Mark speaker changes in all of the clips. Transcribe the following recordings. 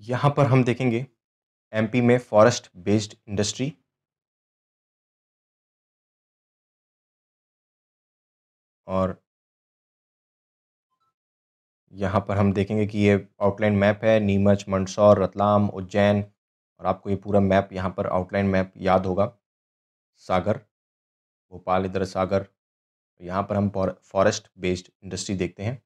Speaker 1: यहाँ पर हम देखेंगे एमपी में फॉरेस्ट बेस्ड इंडस्ट्री और यहाँ पर हम देखेंगे कि ये आउटलाइन मैप है नीमच मंदसौर रतलाम उज्जैन और आपको ये पूरा मैप यहाँ पर आउटलाइन मैप याद होगा। सागर, भोपाल, इधर सागर। यहाँ पर हम फॉरेस्ट बेस्ड इंडस्ट्री देखते हैं।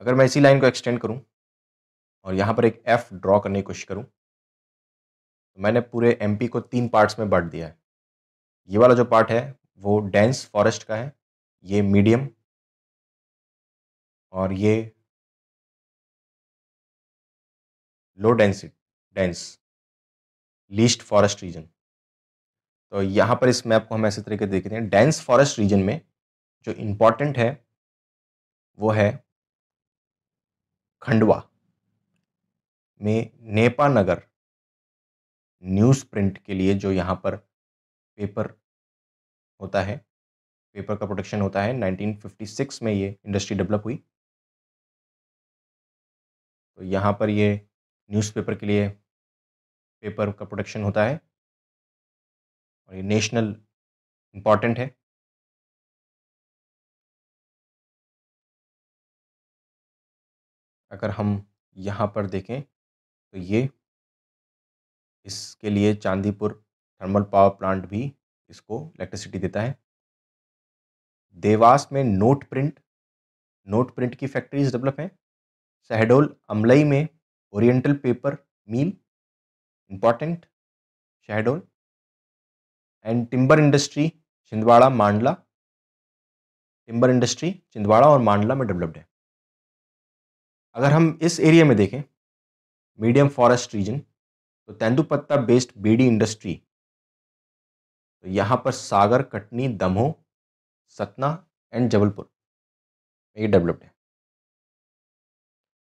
Speaker 1: अगर मैं इसी लाइन को एक्सटेंड करूँ और यहाँ पर एक एफ़ ड्रॉ करने की कोशिश करूँ तो मैंने पूरे एमपी को तीन पार्ट्स में बांट दिया है। ये वाला जो पार्ट है, वो डेंस फॉरेस्ट का है, ये मीडियम और ये low density dense least forest region तो यहाँ पर इस मैप को हम ऐसे तरीके देखते हैं। डेंस फॉरेस्ट रीजन में जो इंपॉर्टेंट है, वो है खंडवा में नेपा नगर न्यूज़ प्रिंट के लिए जो यहाँ पर पेपर होता है, पेपर का प्रोडक्शन होता है 1956 में ये इंडस्ट्री डेवलप हुई। तो यहाँ पर ये न्यूज़पेपर के लिए पेपर का प्रोडक्शन होता है और ये नेशनल इंपॉर्टेंट है। अगर हम यहाँ पर देखें तो ये इसके लिए चांदीपुर थर्मल पावर प्लांट भी इसको इलेक्ट्रिसिटी देता है। देवास में नोट प्रिंट नोट प्रिंट की फैक्ट्रीज डेवलप हैं। शहडोल, अमलई में oriental paper mill important Shahdol. And timber industry Chhindwara, Mandla. Timber industry Chhindwara और मांडला में डेवलप्ड है। अगर हम इस एरिया में देखें मीडियम फॉरेस्ट रीजन तो तेंदुपत्ता बेस्ड बीडी इंडस्ट्री तो यहाँ पर सागर, कटनी, दमोह, सतना एंड जबलपुर ये डेवलप्ड है।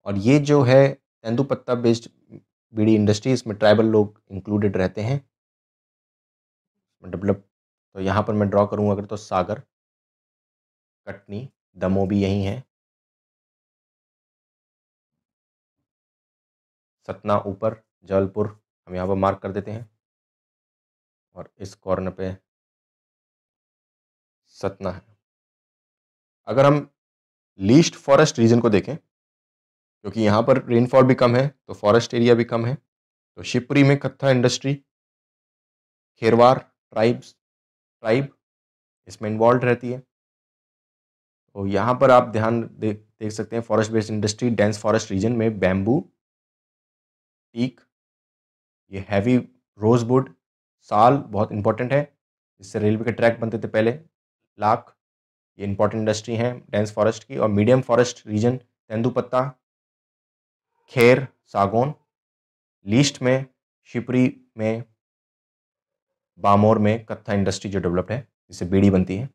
Speaker 1: और ये जो है तेंदुपत्ता बेस्ड बीड़ी इंडस्ट्री इसमें ट्राइबल लोग इंक्लूडेड रहते हैं। डेवलप तो यहाँ पर मैं ड्रॉ करूँगा, अगर तो सागर, कटनी, दमोह भी यहीं है। सतना ऊपर, जबलपुर, हम यहाँ पर मार्क कर देते हैं। और इस कॉर्नर पे सतना है। अगर हम लीस्ट फॉरेस्ट रीजन को देखें, क्योंकि यहाँ पर रेनफॉल भी कम है तो फॉरेस्ट एरिया भी कम है तो शिवपुरी में कत्था इंडस्ट्री खेरवार ट्राइब्स ट्राइब इसमें इन्वॉल्व रहती है। तो यहाँ पर आप ध्यान दे, देख सकते हैं forest based industry dense forest region में बैम्बू टीक ये हैवी रोजवुड साल बहुत इंपॉर्टेंट है। इससे रेलवे के ट्रैक बनते थे पहले। लाख, ये इंपॉर्टेंट इंडस्ट्री हैं डेंस फॉरेस्ट की और मीडियम फॉरेस्ट रीजन तेंदुपत्ता, खेर, सागौन लीस्ट में, शिपरी में, बामोर में कत्था इंडस्ट्री जो डेवलप्ड है, जिससे बीड़ी बनती है।